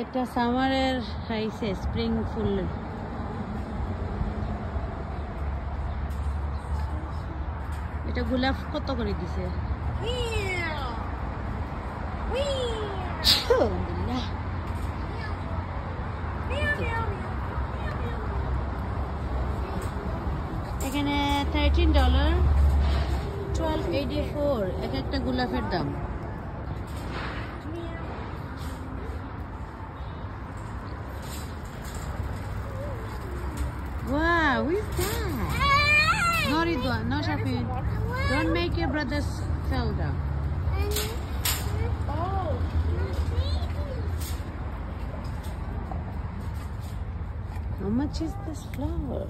এটা সামারের হাইসে, স্প্রিং ফুল। এটা গোলাপ কত করে দিছে? এখানে thirteen dollar twelve eighty four এক একটা গোলাপের দাম। Wow, who's that? No, Ridwan, no, Shafi. Don't make your brothers fell down. Oh. How much is this flower?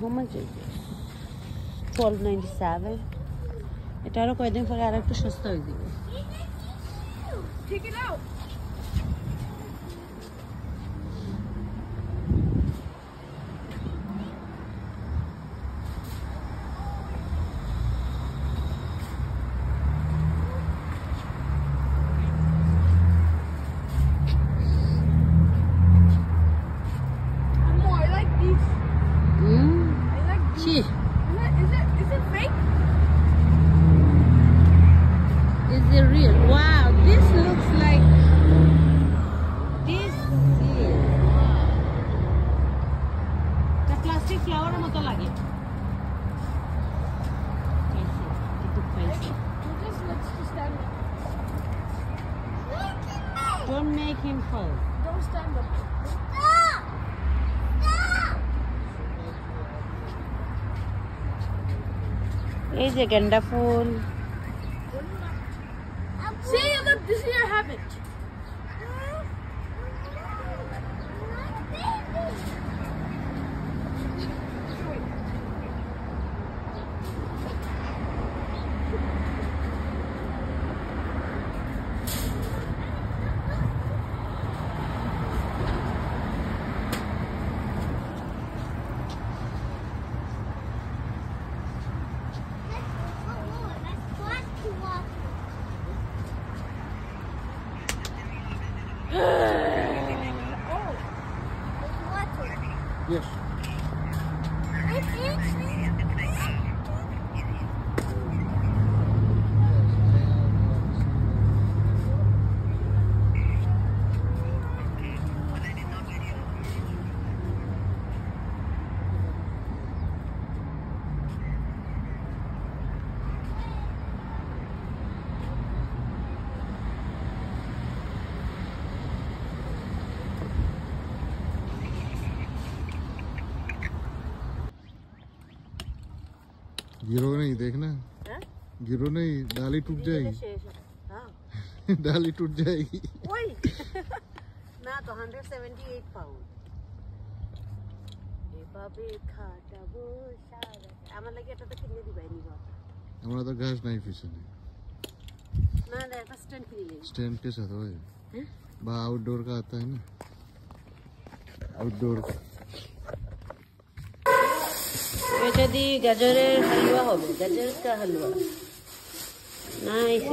How much is this? Twelve ninety seven. এটা আরো কয়েকদিন পরে আর একটু সস্তা হয়ে যাবে Take it out. Is it real? Wow, this looks like this is the plastic flower মতো লাগে Fancy, একটু fancy. We'll just let's just stand up. Don't make him fall. Don't stand up. এই যে গেন্দা ফুল See, look, this year happened. Ешь. गिरो नहीं देखना। गिरो नहीं डाली टूट जाएगी। डाली टूट जाएगी। ना तो 178 पाउंड हमारा तो घास नहीं फिसले ना देखा स्टैंड के लिए स्टैंड के साथ हो है? आउटडोर का आता है ना। आउटडोर का এটা দিয়ে গাজরের হালুয়া হবে। গাজরের কা হালুয়া। নাইস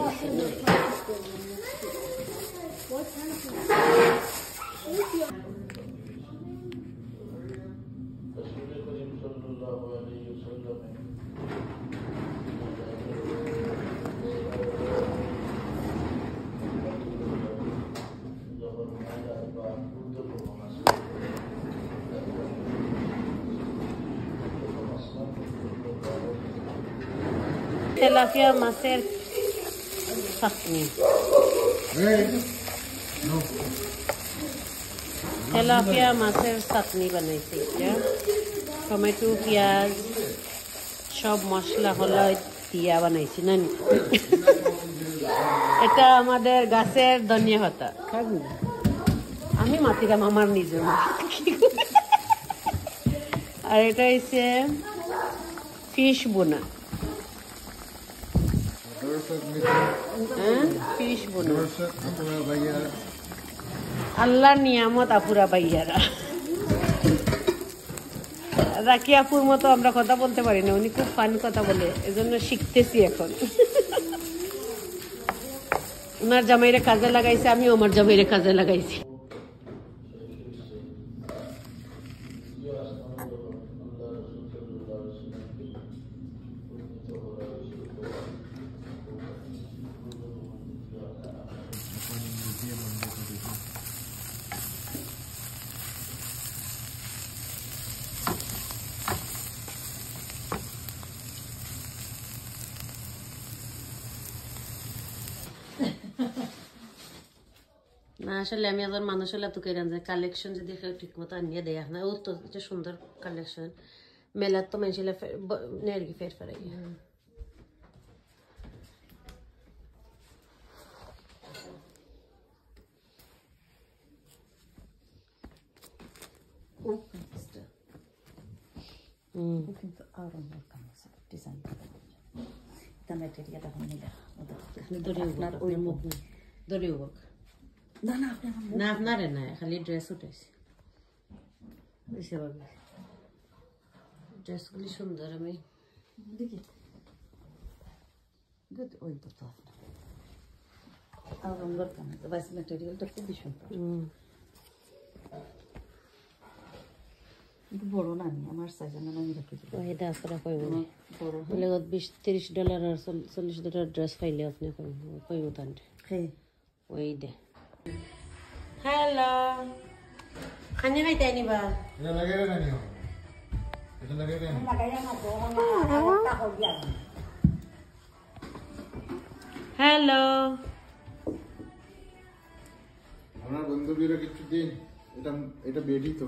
তেলাপিয়া মাছের চাটনি তেলাপিয়া মাছের চাটনি বানাইছে এতিয়া টমেটো পিঁয়াজ সব মশলা হলদ দিয়া বানাইছি না? এটা আমাদের গাছের ধনিয়া খাবি আমি মাতিলাম আমার নিজের আর এটা হচ্ছে ফিশ বোনা আল্লাহর নিয়ামত আপুরা ভাইয়ারা। রাকি আপুর মতো আমরা কথা বলতে পারি না, উনি খুব ফান কথা বলে, এজন্য শিখতেছি এখন। ওনার জামাইরে কাজে লাগাইছে আমি আমার জামাইরে কাজে লাগাইছি না আসলে আমি একজন মানুষ হলে তো কেরান যে কালেকশন যদি ঠিক মতো আনিয়ে দেয় না ও তো সুন্দর কালেকশন মেলার তো মানুষ নেই আর কি ফের ফেরাই কিন্তু আরও কাম আছে ডিজাইন এটা ম্যাটেরিয়াল এখন নিলা দড়িও ওই মুখ হোক না না না আপনারে না খালি ড্রেস উঠেছে বুঝতে পারবে ড্রেসগুলি সুন্দর আমি দেখি। গুড ওই তো তো। আপনার আর আমার কাম বাইস ম্যাটেরিয়ালটা খুবই সুন্দর। বড় না আমি আমার সাইজ আমি আমি রেখে দিই ওই দা করে কইব। না বড় বলে বিশ তিরিশ ডলার আর চল্লিশ ডলার ড্রেস পাইলে আপনি কইব তান্তে ওই দে। হ্যালো খানি ভাই তাই নিবা এটা লাগে রে নানি এটা লাগে রে হ্যালো আপনার বন্ধুবীরা কিছু দিন এটা এটা বেডি তো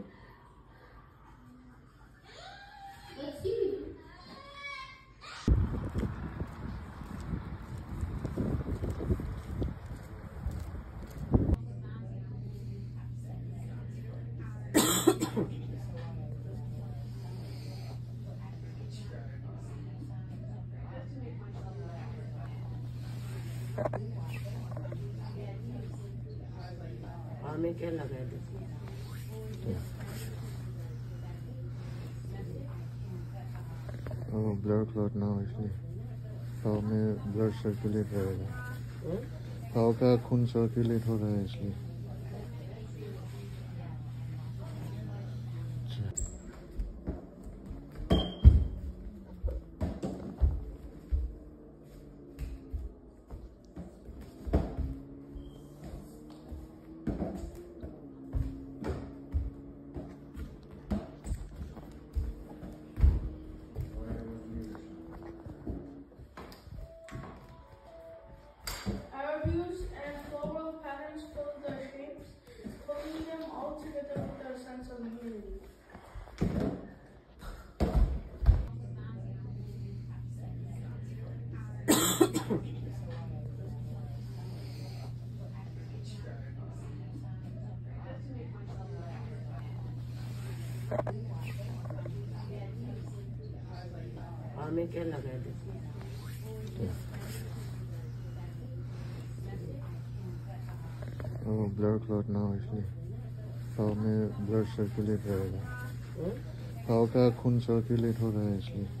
क्या लगा ब्लड क्लॉट ना हो इसलिए। पाव में ब्लड सर्कुलेट रहेगा हाँ? पाव का खून सर्कुलेट हो रहा है इसलिए। अच्छा। हमें क्या लगा ब्लड क्लॉट ना हो इसलिए। पाव में ब्लड सर्कुलेट रहेगा। हाँ? पाव का खून सर्कुलेट हो रहा है इसलिए।